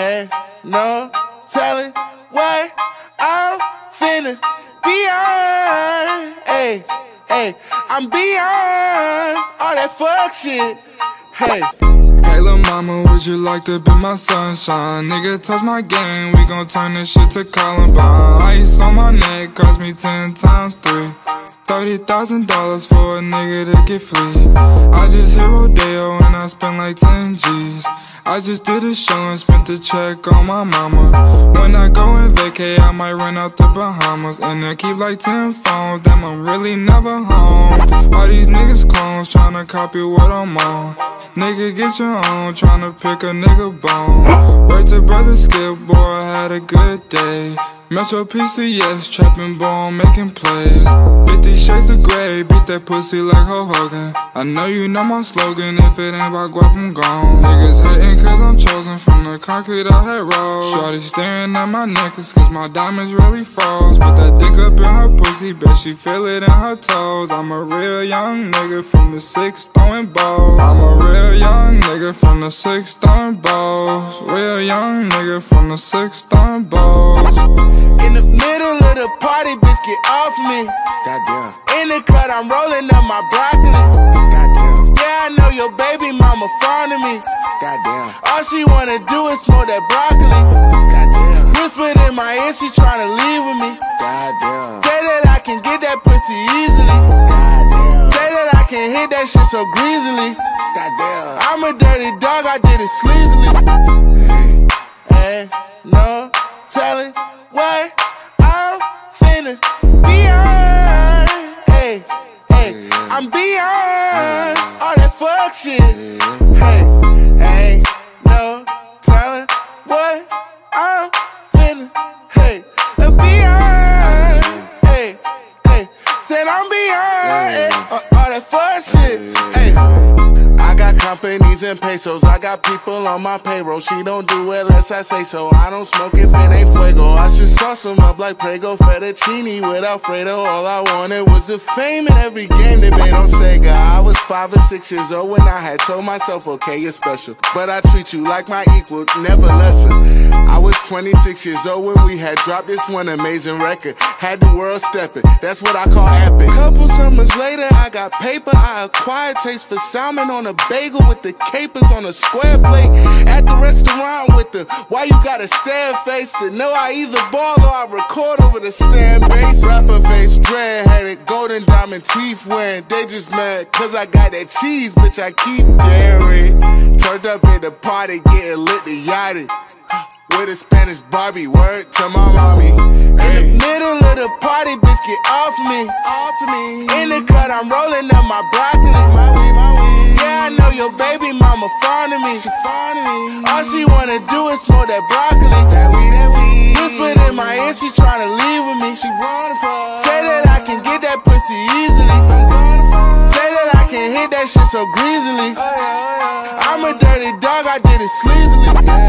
Ain't no telling what I'm finna beyond. Hey, hey, I'm beyond all that fuck shit. Hey. Hey lil' mama, would you like to be my sunshine? Nigga, touch my game, we gon' turn this shit to Columbine Ice on my neck, cost me ten times three Thirty thousand dollars for a nigga to get free I just hit Rodeo and I spent like ten G's I just did a show and spent the check on my mama. When I go and vacay, I might run out the Bahamas. And I keep like ten phones, damn I'm really never home. All these niggas clones tryna copy what I'm on. Nigga get your own, tryna pick a nigga bone. Wait to brother Skip, boy I had a good day. Metro PCS, trapping bone, making plays. 50 shades of gray, beat that pussy like Hulk Hogan. I know you know my slogan, if it ain't about guap, I'm gone. Niggas hating cause concrete I had rolled Shorty staring at my necklace cause my diamonds really froze Put that dick up in her pussy, bet she feel it in her toes I'm a real young nigga from the six throwing balls I'm a real young nigga from the six throwing balls Real young nigga from the six throwing balls in the middle of the party, bitch, get off me. Goddamn. In the cut, I'm rolling up my broccoli. Goddamn. Yeah, I know your baby mama fond of me. Goddamn. All she wanna do is smoke that broccoli. Goddamn. Whispered in my ear, she tryna leave with me. Goddamn. Say that I can get that pussy easily. Goddamn. Say that I can hit that shit so greasily. Goddamn. I'm a dirty dog, I did it sleazily. Hey, hey, no telling what I'm finna beyond. Hey, hey, I'm beyond all that fuck shit. Hey, companies and pesos. I got people on my payroll. She don't do it unless I say so. I don't smoke if it ain't fuego. I should sauce them up like Prego fettuccine with Alfredo. All I wanted was the fame in every game they made on Sega. I was five or six years old when I had told myself, okay, you're special. But I treat you like my equal, never lesser. I was 26 years old when we had dropped this one amazing record. Had the world stepping, that's what I call epic. Couple summers later, I got paper. I acquired taste for salmon on a bagel with the capers on a square plate at the restaurant with the why you got a stare face to know I either ball or I record over the stand bass. Rapper face, dread headed, golden diamond teeth wearing. They just mad cause I got that cheese, bitch. I keep daring. Turned up at the party, getting lit the yachty. With a Spanish Barbie, word to my mommy. In the middle of the party, bitch, get off me. Off me. In the cut, I'm rolling up my broccoli. My weed, my weed. Yeah, I know your baby mama fond of me. She fond of me. All she wanna do is smoke that broccoli. That weed, that Whispered in my ear, she tryna leave with me. She running for. Say that I can get that pussy easily. I'm going for. Say that I can hit that shit so greasily. I'm a dirty dog, I did it sleazily.